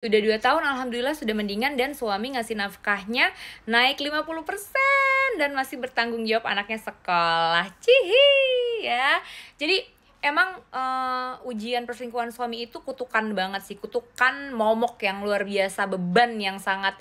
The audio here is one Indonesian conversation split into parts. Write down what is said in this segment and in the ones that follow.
Udah dua tahun alhamdulillah sudah mendingan dan suami ngasih nafkahnya naik 50% dan masih bertanggung jawab anaknya sekolah. Cihi ya. Jadi emang uh, ujian perselingkuhan suami itu kutukan banget sih, kutukan momok yang luar biasa, beban yang sangat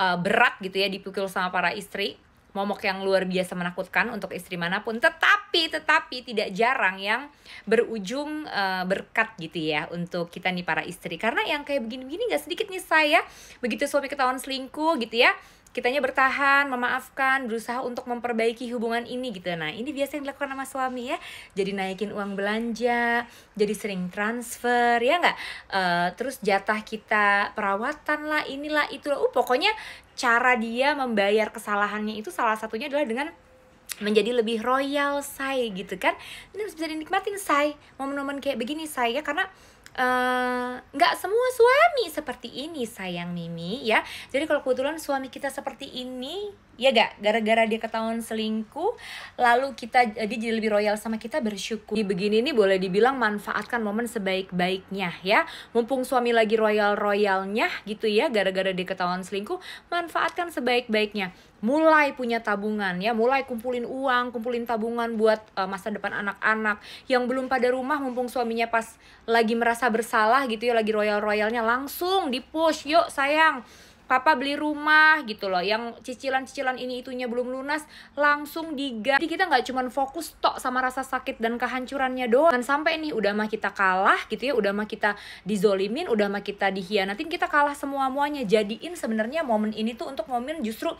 uh, berat gitu ya dipukul sama para istri momok yang luar biasa menakutkan untuk istri mana pun tetapi tetapi tidak jarang yang berujung uh, berkat gitu ya untuk kita nih para istri. Karena yang kayak begini-begini gak sedikit nih saya begitu suami ketahuan selingkuh gitu ya kitanya bertahan, memaafkan, berusaha untuk memperbaiki hubungan ini gitu. Nah, ini biasa yang dilakukan sama suami ya. Jadi naikin uang belanja, jadi sering transfer ya nggak. Uh, terus jatah kita perawatan lah, inilah itulah. Uh, pokoknya cara dia membayar kesalahannya itu salah satunya adalah dengan menjadi lebih royal say gitu kan ini harus bisa dinikmatin say momen-momen kayak begini saya karena Eh, nggak uh, semua suami seperti ini sayang Mimi ya. Jadi kalau kebetulan suami kita seperti ini ya gak gara-gara dia ketahuan selingkuh lalu kita jadi jadi lebih royal sama kita bersyukur. Begini nih boleh dibilang manfaatkan momen sebaik-baiknya ya. Mumpung suami lagi royal-royalnya gitu ya gara-gara dia ketahuan selingkuh manfaatkan sebaik-baiknya mulai punya tabungan ya. Mulai kumpulin uang kumpulin tabungan buat uh, masa depan anak-anak yang belum pada rumah mumpung suaminya pas lagi merasa bersalah gitu ya lagi royal royalnya langsung di push yuk sayang papa beli rumah gitu loh. Yang cicilan-cicilan ini itunya belum lunas langsung diganti. Jadi kita nggak cuman fokus tok sama rasa sakit dan kehancurannya doang. Dan sampai nih udah mah kita kalah gitu ya udah mah kita dizolimin udah mah kita dihianatin kita kalah semua muanya jadiin sebenarnya momen ini tuh untuk momen justru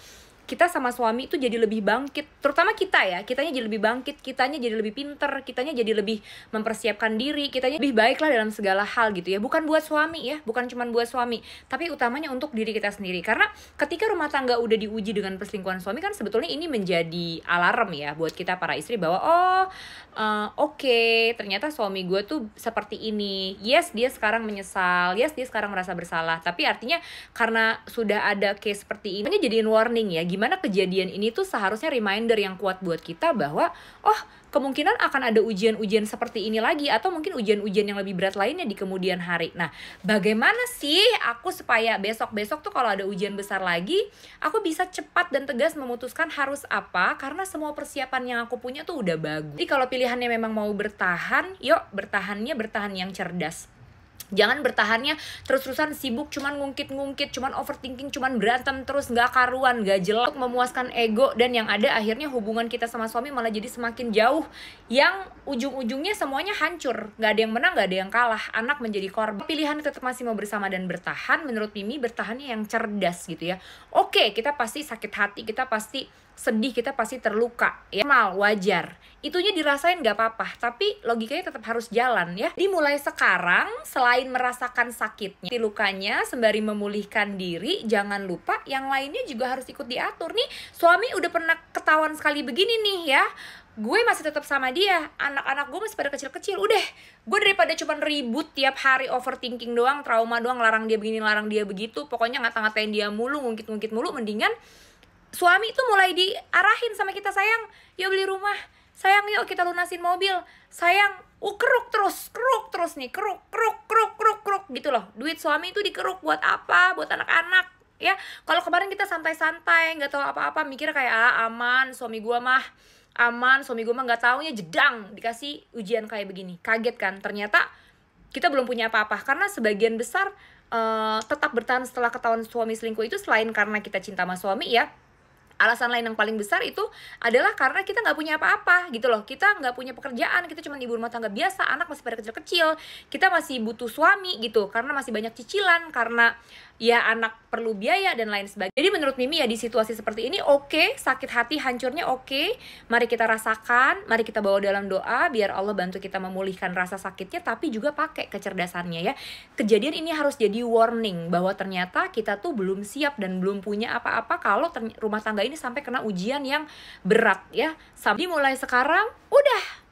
kita sama suami itu jadi lebih bangkit. Terutama kita ya kitanya jadi lebih bangkit kitanya jadi lebih pinter kitanya jadi lebih mempersiapkan diri kitanya lebih baik lah dalam segala hal gitu ya. Bukan buat suami ya bukan cuma buat suami tapi utamanya untuk diri kita sendiri. Karena ketika rumah tangga udah diuji dengan perselingkuhan suami kan sebetulnya ini menjadi alarm ya buat kita para istri bahwa oh uh, oke okay, ternyata suami gue tuh seperti ini. Yes dia sekarang menyesal. Yes dia sekarang merasa bersalah. Tapi artinya karena sudah ada case seperti ini jadiin warning ya kejadian ini tuh seharusnya reminder yang kuat buat kita bahwa oh kemungkinan akan ada ujian-ujian seperti ini lagi atau mungkin ujian-ujian yang lebih berat lainnya di kemudian hari. Nah, bagaimana sih aku supaya besok-besok tuh kalau ada ujian besar lagi, aku bisa cepat dan tegas memutuskan harus apa karena semua persiapan yang aku punya tuh udah bagus. Jadi kalau pilihannya memang mau bertahan, yuk bertahannya bertahan yang cerdas jangan bertahannya terus-terusan sibuk cuman ngungkit-ngungkit cuman overthinking cuman berantem terus nggak karuan nggak jelas. Untuk memuaskan ego dan yang ada akhirnya hubungan kita sama suami malah jadi semakin jauh. Yang ujung-ujungnya semuanya hancur. Nggak ada yang menang nggak ada yang kalah. Anak menjadi korban. Pilihan tetap masih mau bersama dan bertahan menurut Mimi bertahannya yang cerdas gitu ya. Oke kita pasti sakit hati kita pasti sedih kita pasti terluka ya. Mal wajar. Itunya dirasain nggak apa-apa. Tapi logikanya tetap harus jalan ya. Dimulai sekarang selain merasakan sakitnya lukanya sembari memulihkan diri jangan lupa yang lainnya juga harus ikut diatur. Nih suami udah pernah ketahuan sekali begini nih ya. Gue masih tetap sama dia. Anak-anak gue masih pada kecil-kecil. Udah gue daripada cuma ribut tiap hari overthinking doang trauma doang larang dia begini larang dia begitu pokoknya ngata-ngatain dia mulu ngungkit-ngungkit mulu mendingan suami itu mulai diarahin sama kita sayang yuk beli rumah. Sayang yuk kita lunasin mobil. Sayang uh keruk terus keruk terus nih keruk keruk keruk keruk keruk gitu loh. Duit suami itu dikeruk buat apa? Buat anak-anak ya. Kalau kemarin kita santai-santai nggak tahu apa-apa mikir kayak ah aman suami gua mah aman suami gua mah nggak taunya jedang. Dikasih ujian kayak begini. Kaget kan? Ternyata kita belum punya apa-apa. Karena sebagian besar uh, tetap bertahan setelah ketahuan suami selingkuh itu selain karena kita cinta sama suami ya alasan lain yang paling besar itu adalah karena kita nggak punya apa-apa gitu loh. Kita nggak punya pekerjaan kita cuma ibu rumah tangga biasa anak masih pada kecil-kecil. Kita masih butuh suami gitu karena masih banyak cicilan karena ya anak perlu biaya dan lain sebagainya. Jadi menurut Mimi ya di situasi seperti ini oke, okay, sakit hati hancurnya oke. Okay. Mari kita rasakan, mari kita bawa dalam doa biar Allah bantu kita memulihkan rasa sakitnya tapi juga pakai kecerdasannya ya. Kejadian ini harus jadi warning bahwa ternyata kita tuh belum siap dan belum punya apa-apa kalau rumah tangga ini sampai kena ujian yang berat ya. Sampai mulai sekarang udah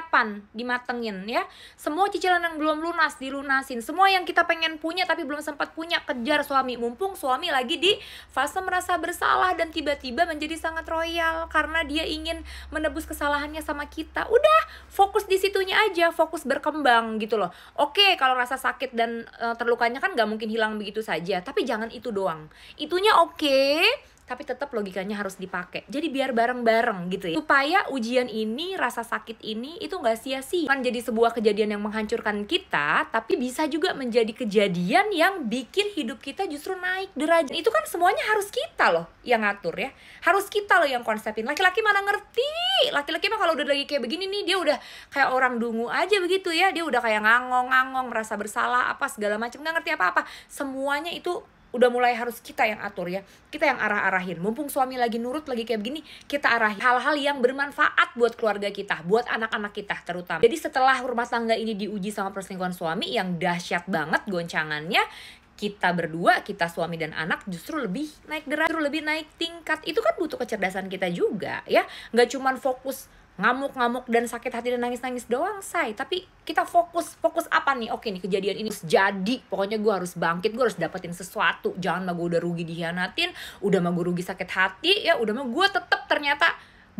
persiapan dimatengin ya. Semua cicilan yang belum lunas dilunasin. Semua yang kita pengen punya tapi belum sempat punya kejar suami. Mumpung suami lagi di fase merasa bersalah dan tiba-tiba menjadi sangat royal karena dia ingin menebus kesalahannya sama kita. Udah fokus di situnya aja fokus berkembang gitu loh. Oke kalau rasa sakit dan uh, terlukanya kan nggak mungkin hilang begitu saja tapi jangan itu doang. Itunya oke tapi tetap logikanya harus dipakai. Jadi biar bareng-bareng gitu ya. Supaya ujian ini, rasa sakit ini itu nggak sia-sia. Kan jadi sebuah kejadian yang menghancurkan kita, tapi bisa juga menjadi kejadian yang bikin hidup kita justru naik derajat. Itu kan semuanya harus kita loh yang ngatur ya. Harus kita loh yang konsepin. Laki-laki mana ngerti? Laki-laki mah kalau udah lagi kayak begini nih, dia udah kayak orang dungu aja begitu ya. Dia udah kayak ngangong-ngangong, merasa bersalah apa segala macam, nggak ngerti apa-apa. Semuanya itu udah mulai harus kita yang atur ya kita yang arah-arahin mumpung suami lagi nurut lagi kayak begini kita arahin hal-hal yang bermanfaat buat keluarga kita buat anak-anak kita terutama jadi setelah rumah tangga ini diuji sama perselingkuhan suami yang dahsyat banget goncangannya kita berdua, kita suami dan anak justru lebih naik derajat, justru lebih naik tingkat. Itu kan butuh kecerdasan kita juga ya. Nggak cuman fokus ngamuk-ngamuk dan sakit hati dan nangis-nangis doang say. Tapi kita fokus fokus apa nih? Oke nih kejadian ini jadi. Pokoknya gue harus bangkit gue harus dapetin sesuatu. Jangan mah gue udah rugi dihianatin udah mah gue rugi sakit hati ya udah mah gue tetep ternyata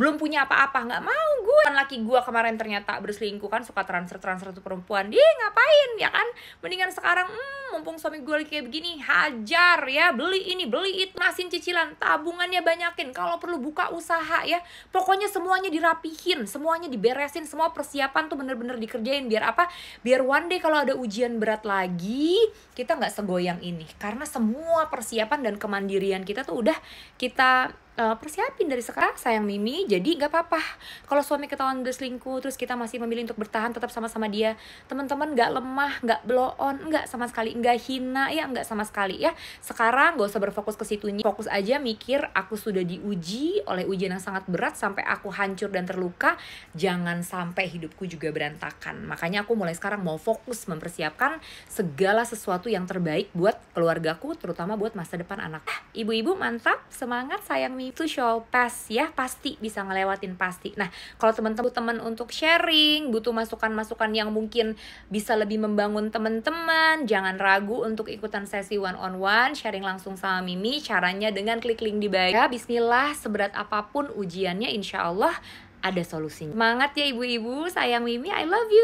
belum punya apa-apa nggak mau gue kan laki gue kemarin ternyata berselingkuh kan suka transfer transfer tuh perempuan. Dia ngapain ya kan? Mendingan sekarang hmm, mumpung suami gue lagi kayak begini hajar ya beli ini beli itu. Nasin cicilan tabungannya banyakin. Kalau perlu buka usaha ya pokoknya semuanya dirapihin semuanya diberesin semua persiapan tuh bener-bener dikerjain. Biar apa? Biar one day kalau ada ujian berat lagi kita nggak segoyang ini. Karena semua persiapan dan kemandirian kita tuh udah kita uh, persiapin dari sekarang sayang Mimi. Jadi nggak apa-apa. Kalau suami ketahuan berselingkuh terus kita masih memilih untuk bertahan tetap sama-sama dia. Teman-teman nggak lemah nggak blow on nggak sama sekali nggak hina ya nggak sama sekali ya. Sekarang gak usah berfokus ke situnya. Fokus aja mikir aku sudah diuji oleh ujian yang sangat berat sampai aku hancur dan terluka jangan sampai hidupku juga berantakan. Makanya aku mulai sekarang mau fokus mempersiapkan segala sesuatu yang terbaik buat keluargaku terutama buat masa depan anak. Ibu-ibu mantap semangat sayang Mimi itu show pass ya pasti bisa ngelewatin pasti. Nah kalau teman-teman teman untuk sharing butuh masukan-masukan yang mungkin bisa lebih membangun teman-teman jangan ragu untuk ikutan sesi one on one sharing langsung sama Mimi caranya dengan klik link di bawah. Ya Bismillah seberat apa pun ujiannya insya Allah ada solusinya. Semangat ya ibu-ibu sayang Mimi I love you